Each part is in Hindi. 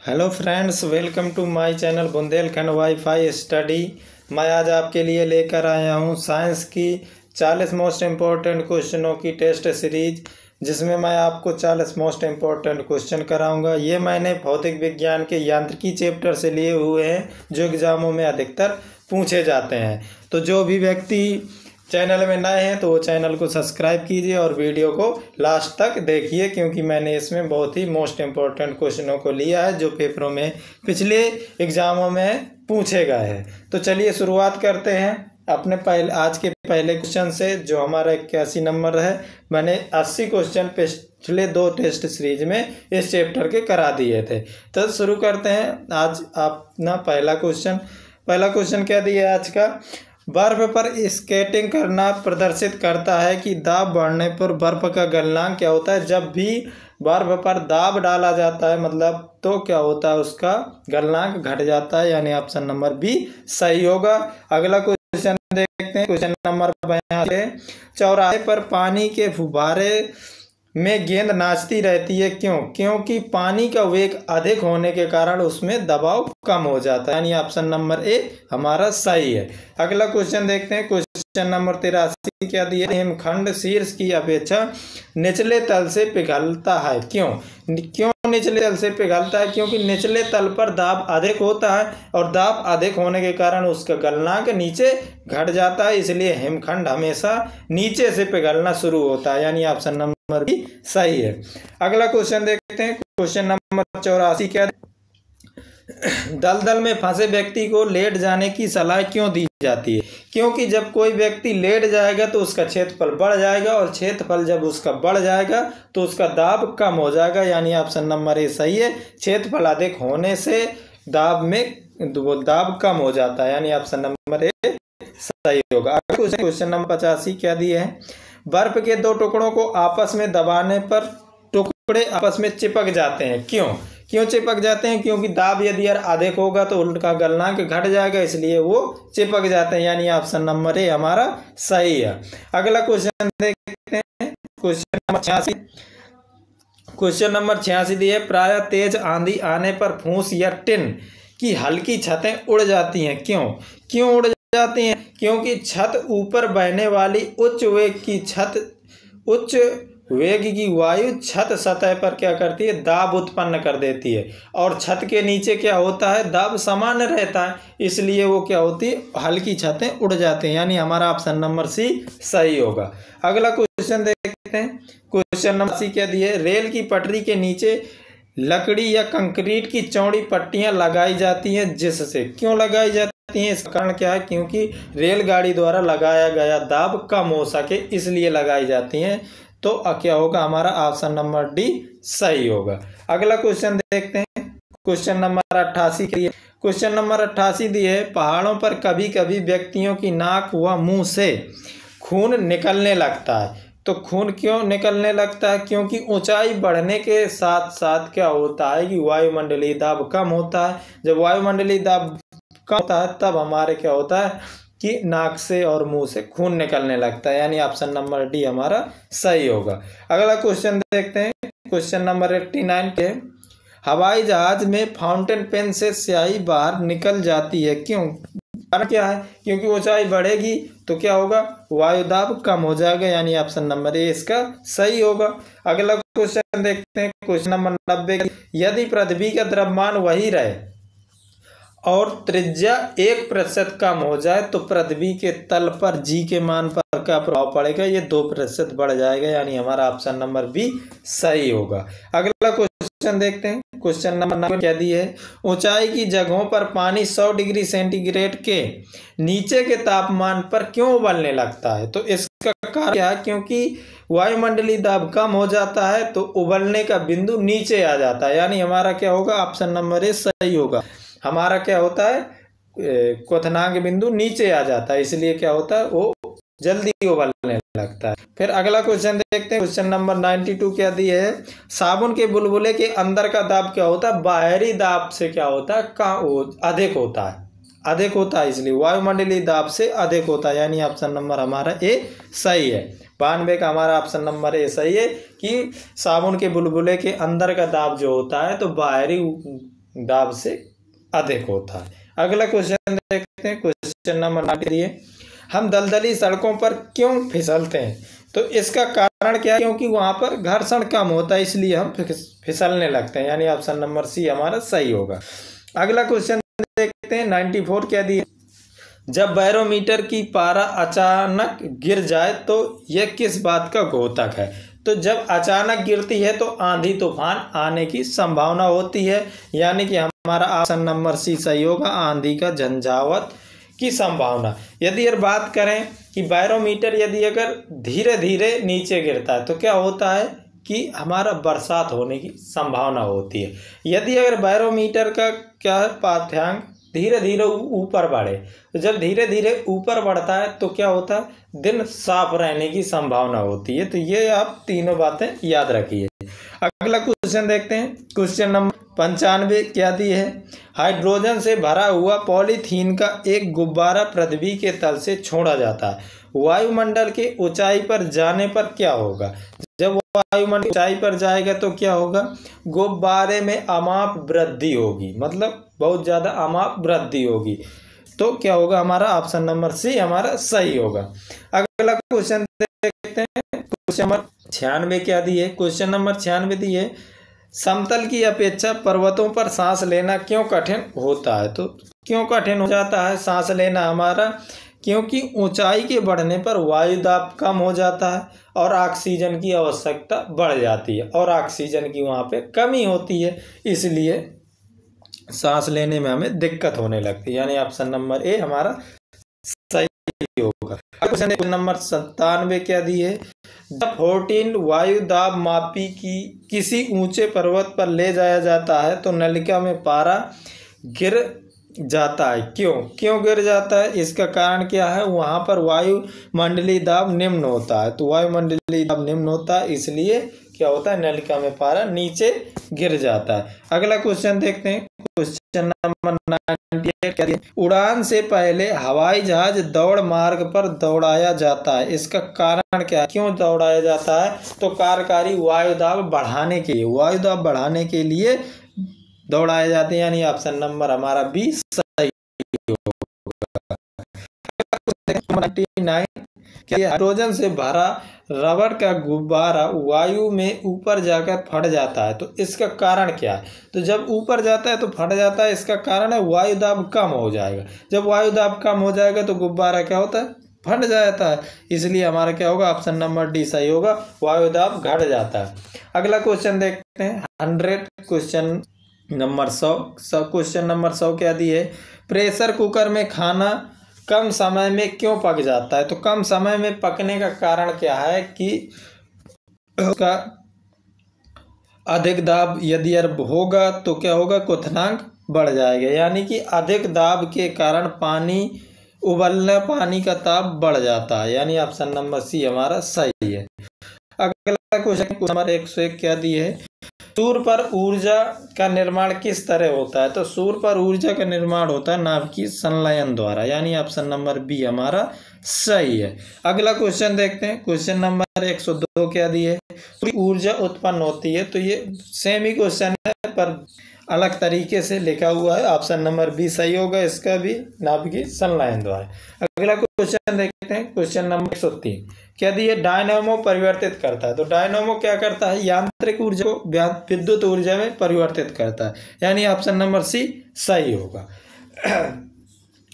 Hello friends, welcome to my channel Bundelkhand wifi study. मैं आज आपके लिए लेकर आया हूँ साइंस की 40 मोस्ट इम्पोर्टेंट क्वेश्चनों की टेस्ट सीरीज़, जिसमें मैं आपको 40 मोस्ट इम्पोर्टेंट क्वेश्चन कराऊँगा। ये मैंने भौतिक विज्ञान के यांत्रिकी चैप्टर से लिए हुए हैं, जो एग्ज़ामों में अधिकतर पूछे जाते हैं। तो जो भी व्यक्ति चैनल में नए हैं तो वो चैनल को सब्सक्राइब कीजिए और वीडियो को लास्ट तक देखिए, क्योंकि मैंने इसमें बहुत ही मोस्ट इम्पोर्टेंट क्वेश्चनों को लिया है, जो पेपरों में पिछले एग्ज़ामों में पूछे गए हैं। तो चलिए शुरुआत करते हैं अपने पहले, आज के पहले क्वेश्चन से, जो हमारा इक्यासी नंबर है। मैंने अस्सी क्वेश्चन पिछले दो टेस्ट सीरीज़ में इस चैप्टर के करा दिए थे। तो शुरू करते हैं। आज अपना पहला क्वेश्चन पहला क्वेश्चन क्या दिया आज का? बर्फ़ पर स्केटिंग करना प्रदर्शित करता है कि दाब बढ़ने पर बर्फ़ का गलनांक क्या होता है? जब भी बर्फ़ पर दाब डाला जाता है मतलब तो क्या होता है? उसका गलनांक घट जाता है, यानी ऑप्शन नंबर बी सही होगा। अगला क्वेश्चन देखते हैं। क्वेश्चन नंबर चौराहे पर पानी के फुब्बारे में गेंद नाचती रहती है। क्यों? क्योंकि पानी का वेग अधिक होने के कारण उसमें दबाव कम हो जाता है। यानी ऑप्शन नंबर ए हमारा सही है। अगला क्वेश्चन देखते हैं। क्वेश्चन नंबर तिरासी क्या दिया हिमखंड शीर्ष की अपेक्षा निचले तल से पिघलता है। क्यों? क्यों निचले तल से पिघलता है? क्योंकि निचले तल पर दाब अधिक होता है और दाब अधिक होने के कारण उसका गलनांक नीचे घट जाता है, इसलिए हिमखंड हमेशा नीचे से पिघलना शुरू होता है। यानी ऑप्शन नंबर भी सही है। अगला क्वेश्चन देखते हैं। क्वेश्चन नंबर चौरासी क्या दलदल में फंसे व्यक्ति को लेट जाने की सलाह क्यों दी जाती है? क्योंकि जब कोई व्यक्ति लेट जाएगा तो उसका क्षेत्रफल बढ़ जाएगा और क्षेत्रफल जब उसका बढ़ जाएगा तो उसका दाब कम हो जाएगा। यानी ऑप्शन नंबर ए सही है। क्षेत्रफल अधिक होने से दाब में वो दाब कम हो जाता है। यानी ऑप्शन नंबर ए सही होगा। क्वेश्चन नंबर पचासी क्या दिए है? बर्फ़ के दो टुकड़ों को आपस में दबाने पर टुकड़े आपस में चिपक जाते हैं। क्यों? क्यों चिपक जाते हैं? क्योंकि दाब यदि यार अधिक होगा तो उनका गलनांक घट जाएगा, इसलिए वो चिपक जाते हैं। यानी ऑप्शन नंबर ए हमारा सही है। अगला क्वेश्चन देखते हैं। क्वेश्चन नंबर छियासी। क्वेश्चन नंबर छियासी दिए प्राय तेज आंधी आने पर फूस या टिन की हल्की छतें उड़ जाती हैं। क्यों? क्यों उड़ जाती हैं? क्योंकि छत ऊपर बहने वाली उच्च वेग की छत, उच्च वेग की वायु छत सतह पर क्या करती है? दाब उत्पन्न कर देती है। और छत के नीचे क्या होता है? दाब समान रहता है। इसलिए वो क्या होती है? हल्की छतें उड़ जाती हैं। यानी हमारा ऑप्शन नंबर सी सही होगा। अगला क्वेश्चन देखते हैं। क्वेश्चन नंबर सी क्या दिए रेल की पटरी के नीचे लकड़ी या कंक्रीट की चौड़ी पट्टियाँ लगाई जाती हैं। जिससे क्यों लगाई जाती हैं? इसका कारण क्या है? क्योंकि रेलगाड़ी द्वारा लगाया गया दाब कम हो सके, इसलिए लगाई जाती हैं। तो क्या होगा? हमारा ऑप्शन नंबर डी सही होगा। अगला क्वेश्चन देखते हैं। क्वेश्चन नंबर अट्ठासी के लिए। क्वेश्चन नंबर अट्ठासी दिए पहाड़ों पर कभी कभी व्यक्तियों की नाक व मुँह से खून निकलने लगता है। तो खून क्यों निकलने लगता है? क्योंकि ऊंचाई बढ़ने के साथ साथ क्या होता है कि वायुमंडलीय दाब कम होता है। जब वायुमंडलीय दाब कम होता है, तब हमारे क्या होता है? कि नाक से और मुँह से खून निकलने लगता है, यानी ऑप्शन नंबर डी हमारा सही होगा। अगला क्वेश्चन देखते हैं। क्वेश्चन नंबर एट्टी नाइन के हवाई जहाज़ में फाउंटेन पेन से स्याही बाहर निकल जाती है। क्यों? कारण क्या है? क्योंकि ऊंचाई बढ़ेगी तो क्या होगा? वायुदाब कम हो जाएगा, यानी ऑप्शन नंबर ए इसका सही होगा। अगला क्वेश्चन देखते हैं। क्वेश्चन नंबर नब्बे यदि पृथ्वी का द्रव्यमान वही रहे और त्रिज्या एक प्रतिशत कम हो जाए तो पृथ्वी के तल पर, जी के मान पर क्या प्रभाव पड़ेगा? ये दो प्रतिशत बढ़ जाएगा, यानी हमारा ऑप्शन नंबर बी सही होगा। अगला क्वेश्चन देखते हैं। क्वेश्चन नंबर नंबर क्या दी है। ऊंचाई की जगहों पर पानी 100 डिग्री सेंटीग्रेड के नीचे के तापमान पर क्यों उबलने लगता है? तो इसका कारण क्या है? क्योंकि वायुमंडलीय दाब कम हो जाता है तो उबलने का बिंदु नीचे आ जाता है। यानी हमारा क्या होगा? ऑप्शन नंबर ए सही होगा। हमारा क्या होता है क्वथनांक बिंदु नीचे आ जाता है, इसलिए क्या होता है, वो जल्दी उबलने लगता है। फिर अगला क्वेश्चन देखते हैं क्वेश्चन नंबर नाइन्टी टू क्या दी है? साबुन के बुलबुले के अंदर का दाब क्या होता है, बाहरी दाब से क्या होता है, का अधिक होता है। अधिक होता है इसलिए वायुमंडलीय दाब से अधिक होता है, यानी ऑप्शन नंबर हमारा ए सही है। बानवे का हमारा ऑप्शन नंबर ए सही है कि साबुन के बुलबुले के अंदर का दाब जो होता है तो बाहरी दाब से अधिक होता है। अगला क्वेश्चन देखते हैं। क्वेश्चन नंबर नाइन हम दलदली सड़कों पर क्यों फिसलते हैं? तो इसका कारण क्या है? क्योंकि वहाँ पर घर्षण कम होता है, इसलिए हम फिसलने लगते हैं। यानी ऑप्शन नंबर सी हमारा सही होगा। अगला क्वेश्चन देखते हैं। नाइन्टी फोर क्या दिए। जब बैरोमीटर की पारा अचानक गिर जाए तो यह किस बात का घोतक है? तो जब अचानक गिरती है तो आंधी तूफ़ान आने की संभावना होती है। यानी कि हमारा ऑप्शन नंबर सी सही होगा आंधी का झंझावत की संभावना। यदि अगर बात करें कि बैरोमीटर यदि अगर धीरे धीरे नीचे गिरता है तो क्या होता है कि हमारा बरसात होने की संभावना होती है। यदि अगर बैरोमीटर का क्या पाठ्यांक धीरे धीरे ऊपर बढ़े तो जब धीरे धीरे ऊपर बढ़ता है तो क्या होता है? दिन साफ़ रहने की संभावना होती है। तो ये आप तीनों बातें याद रखिए। अगला क्वेश्चन देखते हैं। क्वेश्चन नंबर पंचानवे क्या दी है। हाइड्रोजन से भरा हुआ पॉलीथीन का एक गुब्बारा पृथ्वी के तल से छोड़ा जाता है। वायुमंडल के ऊंचाई पर जाने पर क्या होगा? जब वायुमंडल ऊंचाई पर जाएगा तो क्या होगा? गुब्बारे में अमाप वृद्धि होगी। मतलब बहुत ज़्यादा अमाप वृद्धि होगी। तो क्या होगा? हमारा ऑप्शन नंबर सी हमारा सही होगा। अगला क्वेश्चन देखते हैं। क्वेश्चन नंबर छियानवे क्या दी है। क्वेश्चन नंबर छियानवे दी है। समतल की अपेक्षा पर्वतों पर सांस लेना क्यों कठिन होता है? तो क्यों कठिन हो जाता है सांस लेना हमारा? क्योंकि ऊंचाई के बढ़ने पर वायु दाब कम हो जाता है और ऑक्सीजन की आवश्यकता बढ़ जाती है और ऑक्सीजन की वहाँ पे कमी होती है, इसलिए सांस लेने में हमें दिक्कत होने लगती है। यानी ऑप्शन नंबर ए हमारा सही होगा। क्वेश्चन नंबर सत्तानवे क्या दी है फोर्टीन वायु दाब मापी की किसी ऊँचे पर्वत पर ले जाया जाता है तो नलिका में पारा गिर जाता है। क्यों? क्यों गिर जाता है? इसका कारण क्या है? वहाँ पर वायु मंडली दाब निम्न होता है। तो वायुमंडलीय दाब निम्न होता है, इसलिए क्या होता है? नलिका में पारा नीचे गिर जाता है। अगला क्वेश्चन देखते हैं। क्वेश्चन नंबर नाइनटी उड़ान से पहले हवाई जहाज़ दौड़ मार्ग पर दौड़ाया जाता है। इसका कारण क्या है? क्यों दौड़ाया जाता है? तो कार्यकारी वायु दाब बढ़ाने के लिए। वायु दाब बढ़ाने के लिए दौड़ाए जाते हैं, यानी ऑप्शन नंबर हमारा बी सही होगा। हाइड्रोजन से भरा रबड़ का गुब्बारा वायु में ऊपर जाकर फट जाता है। तो इसका कारण क्या है? तो जब ऊपर जाता है तो फट जाता है। इसका कारण है, वायु दाब कम हो जाएगा। जब वायु दाब कम हो जाएगा तो गुब्बारा क्या होता है? फट जाता है। इसलिए हमारा क्या होगा? ऑप्शन नंबर डी सही होगा। वायु दाब घट जाता है। अगला क्वेश्चन देखते हैं। हंड्रेड क्वेश्चन नंबर सौ। सौ क्वेश्चन नंबर सौ क्या दी है प्रेशर कुकर में खाना कम समय में क्यों पक जाता है? तो कम समय में पकने का कारण क्या है कि उसका अधिक दाब यदि अर्ब होगा तो क्या होगा? क्वथनांक बढ़ जाएगा। यानी कि अधिक दाब के कारण पानी उबलना, पानी का ताप बढ़ जाता है। यानी ऑप्शन नंबर सी हमारा सही है। अगला क्वेश्चन नंबर एक सौ एक क्या दिए है? सूर्य पर ऊर्जा का निर्माण किस तरह होता है? तो सूर्य पर ऊर्जा का निर्माण होता है नाभ की संलयन द्वारा, यानी ऑप्शन नंबर बी हमारा सही है। अगला क्वेश्चन देखते हैं। क्वेश्चन नंबर एक सौ दो क्या दिए? ऊर्जा उत्पन्न होती है तो ये सेम ही क्वेश्चन है, पर अलग तरीके से लिखा हुआ है। ऑप्शन नंबर बी सही होगा, इसका भी नाभ की संलयन द्वारा। अगला क्वेश्चन देखते हैं। क्वेश्चन नंबर एक सौ तीन। क्या दिए डायनामो परिवर्तित करता है तो डायनामो क्या करता है? यांत्रिक ऊर्जा को विद्युत ऊर्जा में परिवर्तित करता है। यानी ऑप्शन नंबर सी सही होगा।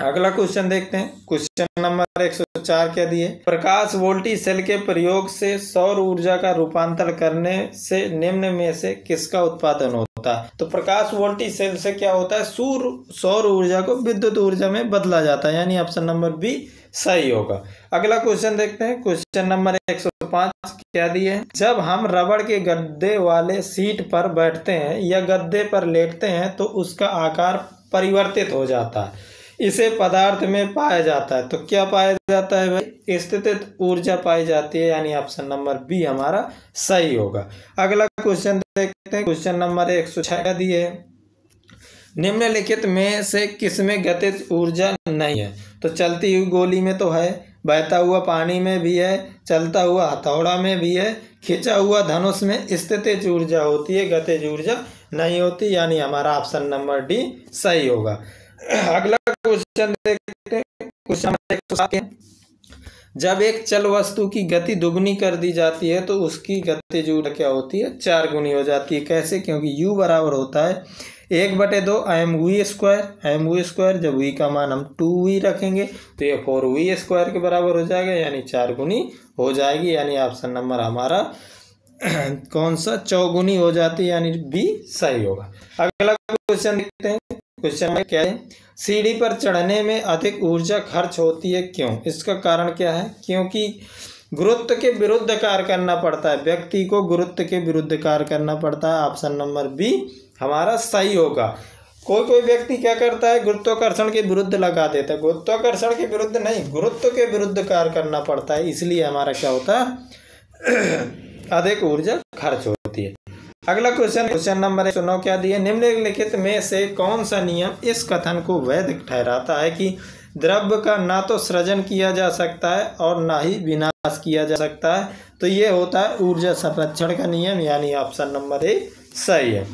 अगला क्वेश्चन देखते हैं। क्वेश्चन नंबर एक सौ चार क्या दिए प्रकाश वोल्टी सेल के प्रयोग से सौर ऊर्जा का रूपांतर करने से निम्न में से किसका उत्पादन होता है। तो प्रकाश वोल्टी सेल से क्या होता है? सूर, सौर ऊर्जा को विद्युत ऊर्जा में बदला जाता है, यानी ऑप्शन नंबर बी सही होगा। अगला क्वेश्चन देखते हैं। क्वेश्चन नंबर एक सौ पाँच क्या दिए जब हम रबड़ के गद्दे वाले सीट पर बैठते हैं या गद्दे पर लेटते हैं तो उसका आकार परिवर्तित हो जाता है। इसे पदार्थ में पाया जाता है। तो क्या पाया जाता है भाई? स्थित ऊर्जा पाई जाती है, यानी ऑप्शन नंबर बी हमारा सही होगा। अगला क्वेश्चन देखते हैं। क्वेश्चन नंबर एक सौ छह दिए निम्नलिखित में से किसमें गतिज ऊर्जा नहीं है? तो चलती हुई गोली में तो है, बहता हुआ पानी में भी है, चलता हुआ हथौड़ा में भी है, खिंचा हुआ धनुष में स्थितिज ऊर्जा होती है, गतिज ऊर्जा नहीं होती, यानी हमारा ऑप्शन नंबर डी सही होगा। अगला क्वेश्चन देखते हैं, क्वेश्चन जब एक चल वस्तु की गति दुगनी कर दी जाती है तो उसकी गति जो क्या होती है? चार गुनी हो जाती है। कैसे? क्योंकि u बराबर होता है एक बटे दो M V square M V square जब वी का मान हम टू वी रखेंगे तो ये फोर वी स्क्वायर के बराबर हो जाएगा, यानी चार गुनी हो जाएगी। यानी ऑप्शन नंबर हमारा कौन सा? चौगुनी हो जाती है, यानी बी सही होगा। अगला क्वेश्चन देखते हैं। क्वेश्चन में क्या है? सीढ़ी पर चढ़ने में अधिक ऊर्जा खर्च होती है क्यों? इसका कारण क्या है? क्योंकि गुरुत्व के विरुद्ध कार्य करना पड़ता है। व्यक्ति को गुरुत्व के विरुद्ध कार्य करना पड़ता है। ऑप्शन नंबर बी हमारा सही होगा। कोई कोई व्यक्ति क्या करता है? गुरुत्वाकर्षण के विरुद्ध लगा देता है। गुरुत्वाकर्षण के विरुद्ध नहीं, गुरुत्व के विरुद्ध कार्य करना पड़ता है। इसलिए हमारा क्या होता है? अधिक ऊर्जा खर्च होती है। अगला क्वेश्चन क्वेश्चन नंबर एक सौ नौ क्या दिए निम्नलिखित में से कौन सा नियम इस कथन को वैध ठहराता है कि द्रव्य का ना तो सृजन किया जा सकता है और ना ही विनाश किया जा सकता है? तो ये होता है ऊर्जा संरक्षण का नियम, यानी ऑप्शन नंबर ए सही है।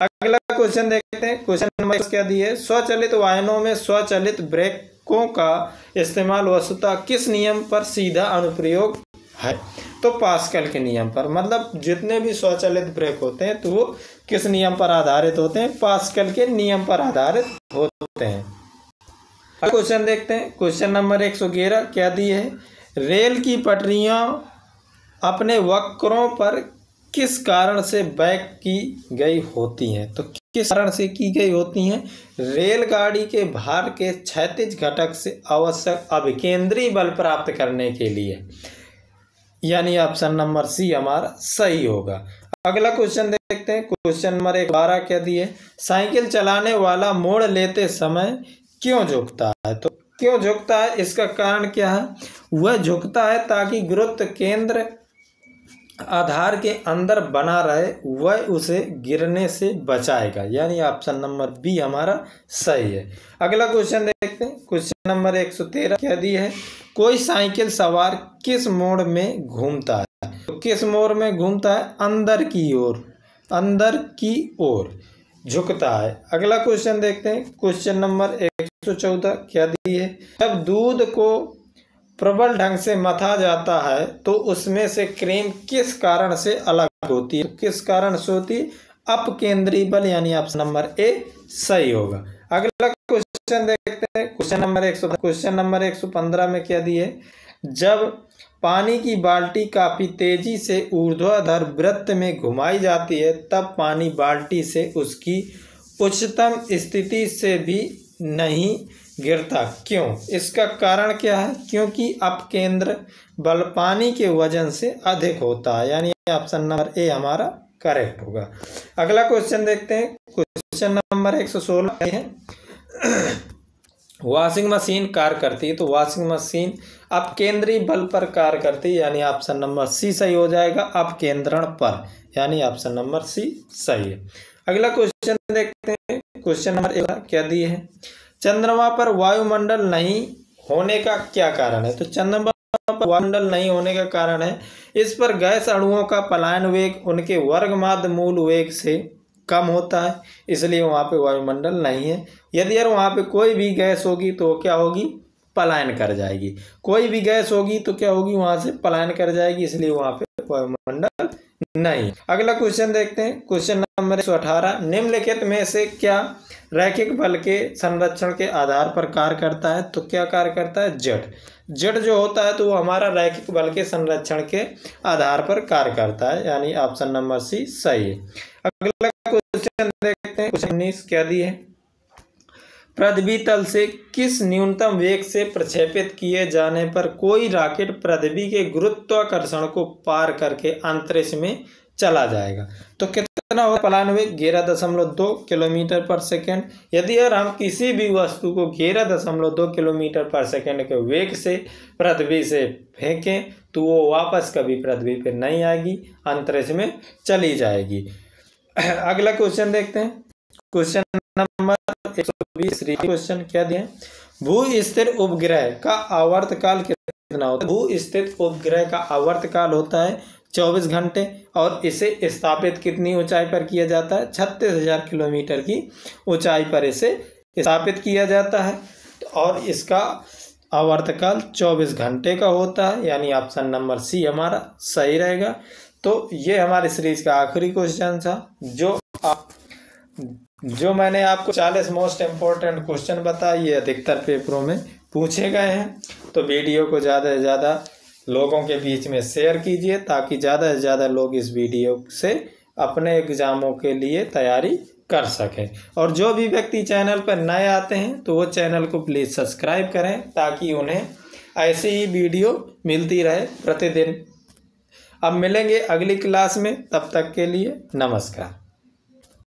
अगला क्वेश्चन देखते हैं। क्वेश्चन नंबर क्या दिए स्वचलित वाहनों में स्वचलित ब्रेकों का इस्तेमाल वस्तुता किस नियम पर सीधा अनुप्रयोग है? तो पास्कल के नियम पर। मतलब जितने भी स्वचालित ब्रेक होते हैं तो वो किस नियम पर आधारित होते हैं? पास्कल के नियम पर आधारित होते हैं। क्वेश्चन देखते हैं। क्वेश्चन नंबर एक सौ ग्यारह, क्या दिए है? रेल की पटरियाँ अपने वक्रों पर किस कारण से बैक की गई होती हैं? तो किस कारण से की गई होती हैं? रेलगाड़ी के भार के क्षैतिज घटक से आवश्यक अभिकेंद्रीय बल प्राप्त करने के लिए। यानी ऑप्शन नंबर सी हमारा सही होगा। अगला क्वेश्चन देखते हैं। क्वेश्चन नंबर एक, बारह क्या दिए। साइकिल चलाने वाला मोड़ लेते समय क्यों झुकता है? तो क्यों झुकता है? इसका कारण क्या है? वह झुकता है ताकि गुरुत्व केंद्र आधार के अंदर बना रहे, वह उसे गिरने से बचाएगा। यानी ऑप्शन नंबर बी हमारा सही है। अगला क्वेश्चन देखते हैं। क्वेश्चन नंबर एक सौ तेरह क्या दी है, कोई साइकिल सवार किस मोड़ में घूमता है? तो किस मोड़ में घूमता है? अंदर की ओर, अंदर की ओर झुकता है। अगला क्वेश्चन देखते हैं। क्वेश्चन नंबर एक सौ चौदह क्या दी है, जब दूध को प्रबल ढंग से मथा जाता है तो उसमें से क्रीम किस कारण से अलग होती है? तो किस कारण से होती है? अप केंद्रीय बल, यानी ऑप्शन नंबर ए, सही होगा। अगला क्वेश्चन देखते हैं। क्वेश्चन नंबर एक सौ क्वेश्चन नंबर एक सौ पंद्रह में क्या दिए जब पानी की बाल्टी काफ़ी तेज़ी से ऊर्ध्वाधर वृत्त में घुमाई जाती है, तब पानी बाल्टी से उसकी उच्चतम स्थिति से भी नहीं गिरता। क्यों? इसका कारण क्या है? क्योंकि अप केंद्र बल पानी के वज़न से अधिक होता है। यानी ऑप्शन नंबर ए हमारा करेक्ट होगा। अगला क्वेश्चन देखते हैं। क्वेश्चन नंबर एक सौ सोलह है। वॉशिंग मशीन कार्य करती है तो वॉशिंग मशीन अब केंद्रीय बल पर कार्य करती है, यानी ऑप्शन नंबर सी सही हो जाएगा अब केंद्रण पर, यानी ऑप्शन नंबर सी सही है। अगला क्वेश्चन देखते हैं, क्वेश्चन नंबर एक क्या दिए है? चंद्रमा पर वायुमंडल नहीं होने का क्या कारण है? तो चंद्रमा पर वायुमंडल नहीं होने का कारण है, इस पर गैस अणुओं का पलायन वेग, उनके वर्गमाद मूल वेग से कम होता है, इसलिए वहाँ पे वायुमंडल नहीं है। यदि यार वहाँ पे कोई भी गैस होगी तो क्या होगी? पलायन कर जाएगी। कोई भी गैस होगी तो क्या होगी? वहाँ से पलायन कर जाएगी, इसलिए वहाँ पे वायुमंडल नहीं। अगला क्वेश्चन देखते हैं। क्वेश्चन नंबर एक सौ अठारह। निम्नलिखित में से क्या रैखिक बल के संरक्षण के आधार पर कार्य करता है? तो क्या कार्य करता है? जट। जट जो होता है तो वो हमारा रैखिक बल के संरक्षण के आधार पर कार्य करता है, यानी ऑप्शन नंबर सी सही है। अगला क्वेश्चन देखते हैं। क्वेश्चन उन्नीस क्या दिए है? पृथ्वी तल से किस न्यूनतम वेग से प्रक्षेपित किए जाने पर कोई रॉकेट पृथ्वी के गुरुत्वाकर्षण को पार करके अंतरिक्ष में चला जाएगा? तो कितना हो पलायन वेग ग्यारह दशमलव दो किलोमीटर पर सेकेंड। यदि अगर हम किसी भी वस्तु को ग्यारह दशमलव दो किलोमीटर पर सेकेंड के वेग से पृथ्वी से फेंकें तो वो वापस कभी पृथ्वी पर नहीं आएगी, अंतरिक्ष में चली जाएगी। अगला क्वेश्चन देखते हैं। क्वेश्चन नंबर एक सौ बीस क्वेश्चन क्या दिए? भू स्थिर उपग्रह का आवर्त काल कितना होता है? भू स्थित उपग्रह का आवर्त काल होता है चौबीस घंटे और इसे स्थापित कितनी ऊंचाई पर किया जाता है? छत्तीस हज़ार किलोमीटर की ऊंचाई पर इसे स्थापित किया जाता है। और इसका आवर्तकाल चौबीस घंटे का होता है, यानी ऑप्शन नंबर सी हमारा सही रहेगा। तो ये हमारे सीरीज़ का आखिरी क्वेश्चन था, जो आप, जो मैंने आपको चालीस मोस्ट इम्पोर्टेंट क्वेश्चन बताए ये अधिकतर पेपरों में, पूछे गए हैं। तो वीडियो को ज़्यादा से ज़्यादा लोगों के बीच में शेयर कीजिए, ताकि ज़्यादा से ज़्यादा लोग इस वीडियो से अपने एग्ज़ामों के लिए तैयारी कर सकें। और जो भी व्यक्ति चैनल पर नए आते हैं तो वो चैनल को प्लीज़ सब्सक्राइब करें, ताकि उन्हें ऐसी ही वीडियो मिलती रहे प्रतिदिन। अब मिलेंगे अगली क्लास में तब तक के लिए नमस्कार।